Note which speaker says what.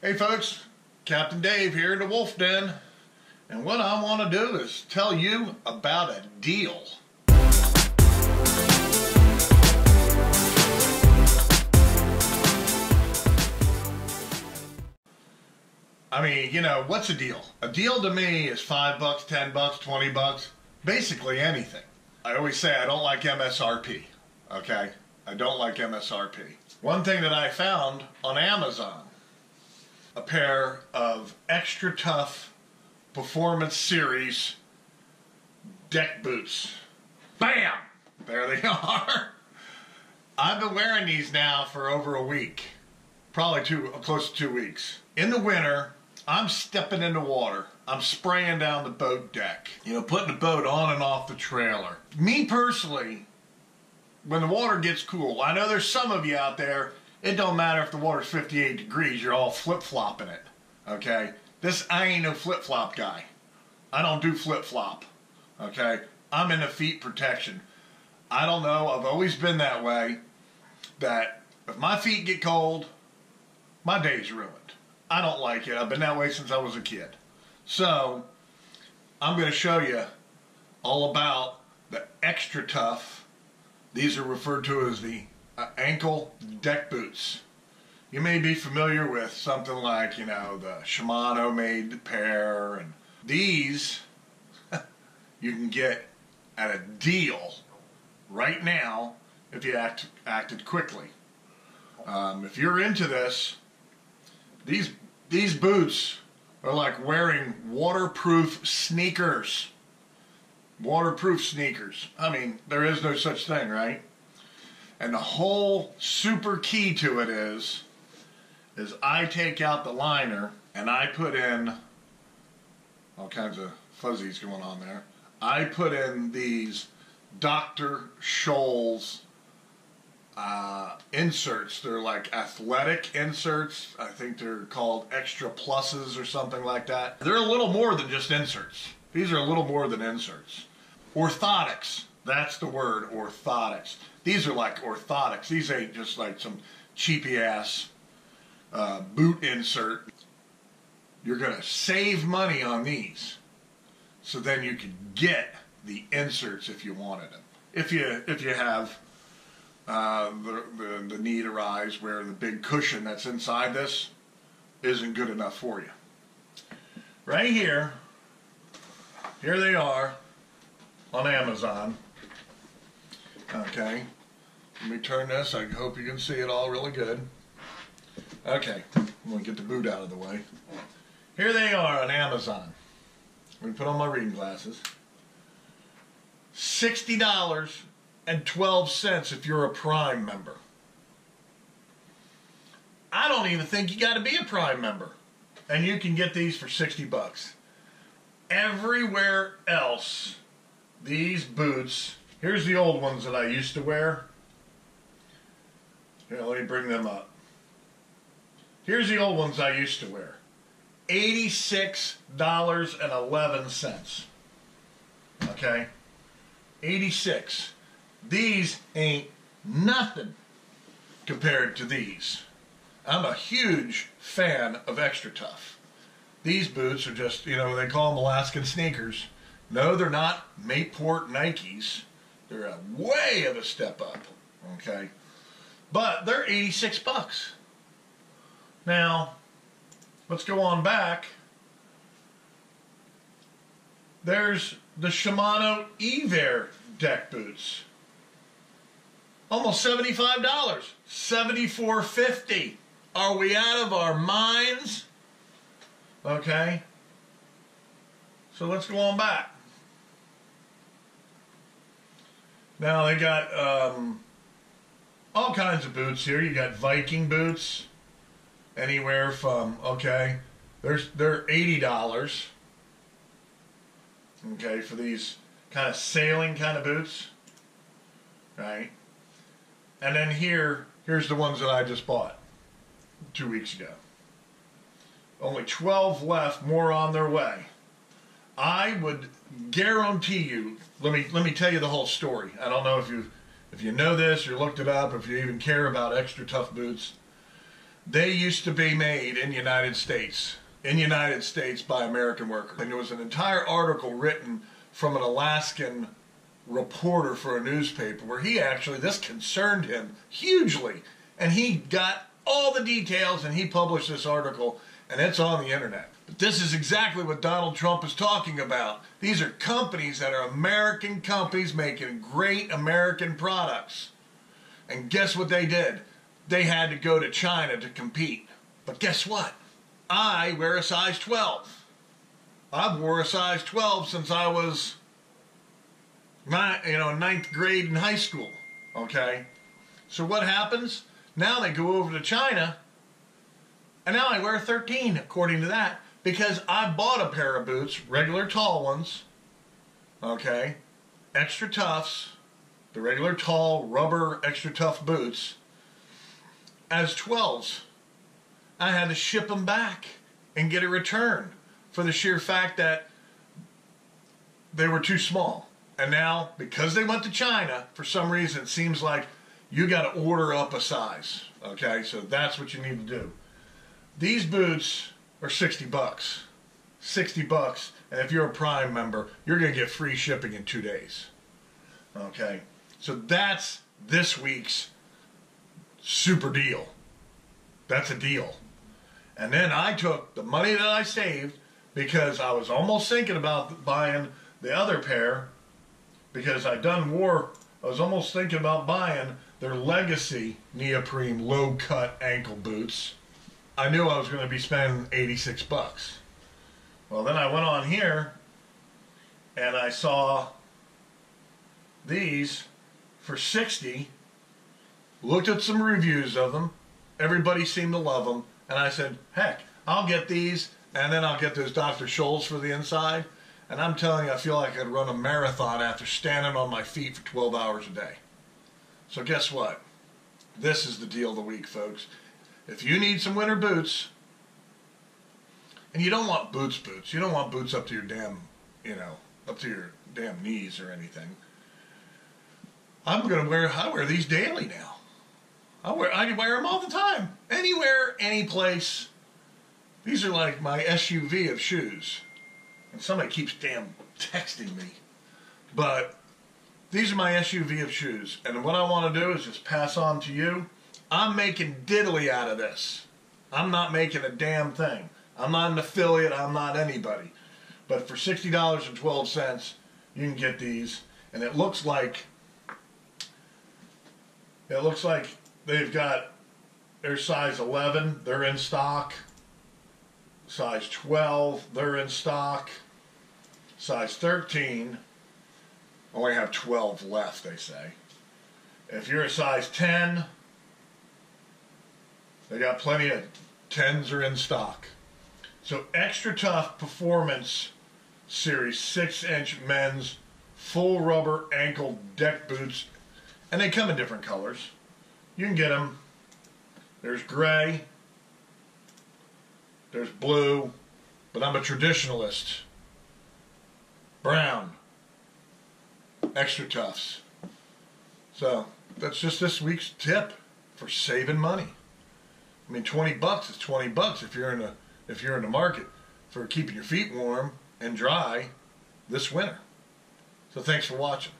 Speaker 1: Hey folks, Captain Dave here in the Wolf Den, and what I want to do is tell you about a deal. I mean, you know, what's a deal? A deal to me is five bucks, ten bucks, twenty bucks, basically anything. I always say I don't like MSRP, okay? I don't like MSRP. One thing that I found on Amazon a pair of Xtratuf performance series deck boots. Bam! There they are. I've been wearing these now for over a week, probably two, uh, close to two weeks. In the winter, I'm stepping in the water. I'm spraying down the boat deck, you know, putting the boat on and off the trailer. Me personally, when the water gets cool, I know there's some of you out there, it don't matter if the water's 58 degrees, you're all flip-flopping it, okay? This, I ain't no flip-flop guy. I don't do flip-flop, okay? I'm into feet protection. I don't know, I've always been that way, that if my feet get cold, my day's ruined. I don't like it. I've been that way since I was a kid. So, I'm going to show you all about the Xtratuf. These are referred to as the uh, ankle deck boots. You may be familiar with something like, you know, the Shimano made pair, and these you can get at a deal right now if you act, acted quickly. Um, if you're into this, these these boots are like wearing waterproof sneakers. Waterproof sneakers. I mean, there is no such thing, right? And the whole super key to it is, is I take out the liner and I put in all kinds of fuzzies going on there. I put in these Dr. Scholl's uh, inserts. They're like athletic inserts. I think they're called extra pluses or something like that. They're a little more than just inserts. These are a little more than inserts. Orthotics. That's the word, orthotics. These are like orthotics. These ain't just like some cheapy ass uh, boot insert. You're going to save money on these. So then you can get the inserts if you wanted them. If you if you have uh, the, the, the need arise where the big cushion that's inside this isn't good enough for you. Right here, here they are on Amazon. Okay, let me turn this. I hope you can see it all really good. Okay, I'm going to get the boot out of the way. Here they are on Amazon. Let me put on my reading glasses. $60.12 if you're a Prime member. I don't even think you got to be a Prime member. And you can get these for 60 bucks. Everywhere else, these boots, here's the old ones that I used to wear. Here, let me bring them up. Here's the old ones I used to wear. $86.11. Okay? 86. These ain't nothing compared to these. I'm a huge fan of Xtratuf. These boots are just, you know, they call them Alaskan sneakers. No, they're not Mayport Nikes. They're a way of a step up. Okay? But they're 86 bucks. Now, let's go on back. There's the Shimano Evair deck boots. Almost $75. $74.50. Are we out of our minds? Okay. So let's go on back. Now they got um, all kinds of boots here. You got Viking boots, anywhere from okay, there's they're eighty dollars. Okay, for these kind of sailing kind of boots, right? And then here, here's the ones that I just bought two weeks ago. Only 12 left, more on their way. I would guarantee you, let me let me tell you the whole story. I don't know if you if you know this or looked it up, if you even care about Xtratuf boots. They used to be made in the United States, in the United States by American workers. And there was an entire article written from an Alaskan reporter for a newspaper where he actually, this concerned him hugely. And he got all the details and he published this article and it's on the internet. This is exactly what Donald Trump is talking about. These are companies that are American companies making great American products. And guess what they did? They had to go to China to compete. But guess what? I wear a size 12. I've wore a size 12 since I was my, you know, ninth grade in high school. Okay? So what happens? Now they go over to China, and now I wear 13 according to that because I bought a pair of boots, regular tall ones, okay, Xtratufs, the regular tall rubber Xtratuf boots, as 12s. I had to ship them back and get a return for the sheer fact that they were too small. And now, because they went to China, for some reason, it seems like you got to order up a size. Okay, so that's what you need to do. These boots are 60 bucks. 60 bucks. And if you're a Prime member, you're going to get free shipping in two days. Okay, so that's this week's super deal. That's a deal. And then I took the money that I saved because I was almost thinking about buying the other pair because I done wore, I was almost thinking about buying their legacy neoprene low cut ankle boots. I knew I was going to be spending 86 bucks. Well, then I went on here and I saw these for 60. Looked at some reviews of them. Everybody seemed to love them. And I said, heck, I'll get these and then I'll get those Dr. Scholl's for the inside. And I'm telling you, I feel like I'd run a marathon after standing on my feet for 12 hours a day. So guess what? This is the deal of the week, folks. If you need some winter boots, and you don't want boots boots, you don't want boots up to your damn, you know, up to your damn knees or anything. I'm gonna wear I wear these daily now. I wear I wear them all the time, anywhere, any place. These are like my SUV of shoes. And somebody keeps damn texting me, but these are my SUV of shoes, and what I want to do is just pass on to you. I'm making diddly out of this. I'm not making a damn thing. I'm not an affiliate. I'm not anybody. But for $60.12, you can get these. And it looks like, it looks like they've got their size 11, they're in stock. Size 12, they're in stock. Size 13, only have 12 left, they say. If you're a size 10, they got plenty of 10s are in stock. So Xtratuf performance series 6 inch men's full rubber ankle deck boots. And they come in different colors. You can get them. There's gray. There's blue. But I'm a traditionalist. Brown. Xtratufs. So that's just this week's tip for saving money. I mean, 20 bucks is 20 bucks if you're in a if you're in the market for keeping your feet warm and dry this winter. So thanks for watching.